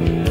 Yeah.